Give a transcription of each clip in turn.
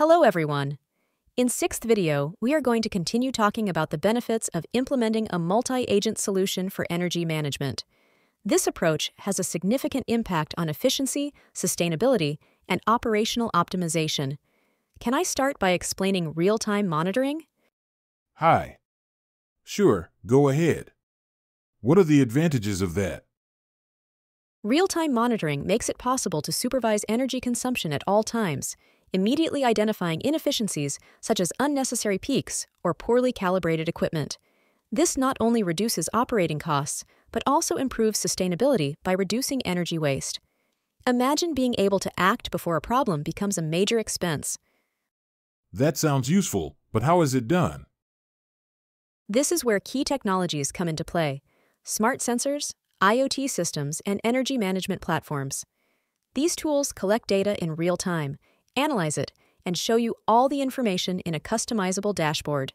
Hello everyone! In sixth video, we are going to continue talking about the benefits of implementing a multi-agent solution for energy management. This approach has a significant impact on efficiency, sustainability, and operational optimization. Can I start by explaining real-time monitoring? Hi. Sure, go ahead. What are the advantages of that? Real-time monitoring makes it possible to supervise energy consumption at all times, immediately identifying inefficiencies such as unnecessary peaks or poorly calibrated equipment. This not only reduces operating costs, but also improves sustainability by reducing energy waste. Imagine being able to act before a problem becomes a major expense. That sounds useful, but how is it done? This is where key technologies come into play smart sensors, IoT systems, and energy management platforms. These tools collect data in real time, analyze it, and show you all the information in a customizable dashboard.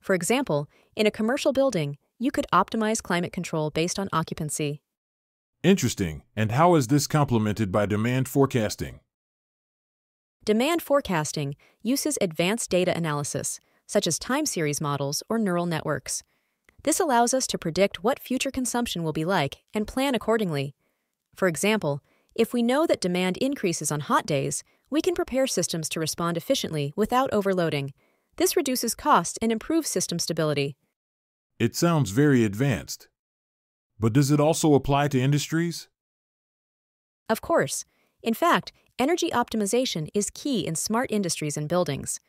For example, in a commercial building, you could optimize climate control based on occupancy. Interesting. And how is this complemented by demand forecasting? Demand forecasting uses advanced data analysis, such as time series models or neural networks. This allows us to predict what future consumption will be like and plan accordingly. For example, if we know that demand increases on hot days, we can prepare systems to respond efficiently without overloading. This reduces cost and improves system stability. It sounds very advanced. But does it also apply to industries? Of course. In fact, energy optimization is key in smart industries and buildings.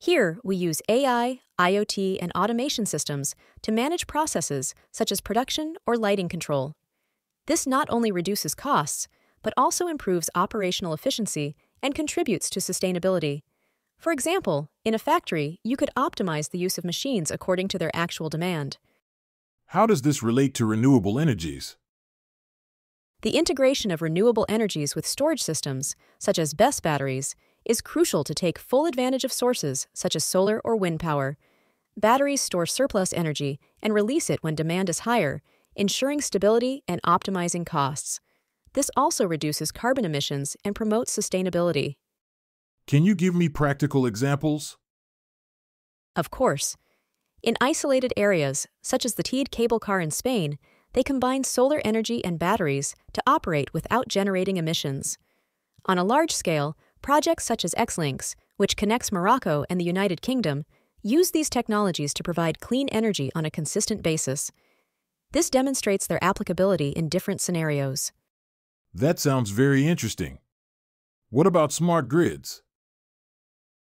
Here, we use AI, IoT, and automation systems to manage processes such as production or lighting control. This not only reduces costs, but also improves operational efficiency and contributes to sustainability. For example, in a factory, you could optimize the use of machines according to their actual demand. How does this relate to renewable energies? The integration of renewable energies with storage systems, such as BESS batteries, is crucial to take full advantage of sources such as solar or wind power. Batteries store surplus energy and release it when demand is higher, ensuring stability and optimizing costs. This also reduces carbon emissions and promotes sustainability. Can you give me practical examples? Of course. In isolated areas, such as the Teide cable car in Spain, they combine solar energy and batteries to operate without generating emissions. On a large scale, Projects such as Xlinks, which connects Morocco and the United Kingdom, use these technologies to provide clean energy on a consistent basis. This demonstrates their applicability in different scenarios. That sounds very interesting. What about smart grids?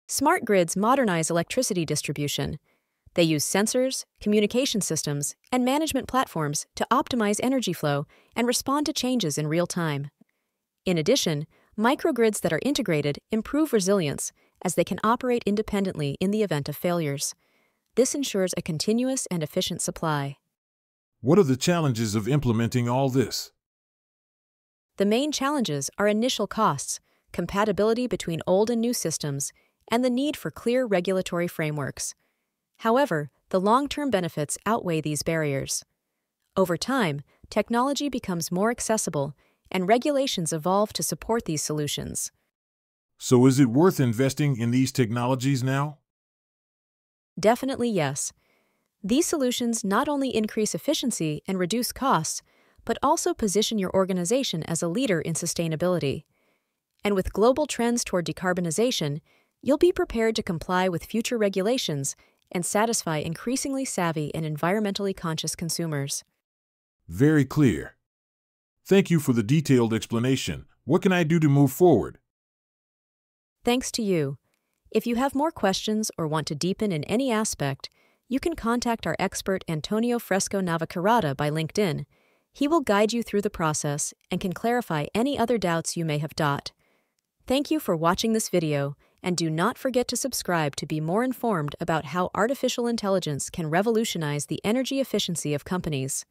Smart grids modernize electricity distribution. They use sensors, communication systems, and management platforms to optimize energy flow and respond to changes in real time. In addition, Microgrids that are integrated improve resilience as they can operate independently in the event of failures. This ensures a continuous and efficient supply. What are the challenges of implementing all this? The main challenges are initial costs, compatibility between old and new systems, and the need for clear regulatory frameworks. However, the long term benefits outweigh these barriers. Over time, technology becomes more accessible and regulations evolve to support these solutions. So, is it worth investing in these technologies now? Definitely yes. These solutions not only increase efficiency and reduce costs, but also position your organization as a leader in sustainability. And with global trends toward decarbonization, you'll be prepared to comply with future regulations and satisfy increasingly savvy and environmentally conscious consumers. Very clear. Thank you for the detailed explanation. What can I do to move forward? Thanks to you. If you have more questions or want to deepen in any aspect, you can contact our expert Antonio Fresco Navacerrada by LinkedIn. He will guide you through the process and can clarify any other doubts you may have dot. Thank you for watching this video, and do not forget to subscribe to be more informed about how artificial intelligence can revolutionize the energy efficiency of companies.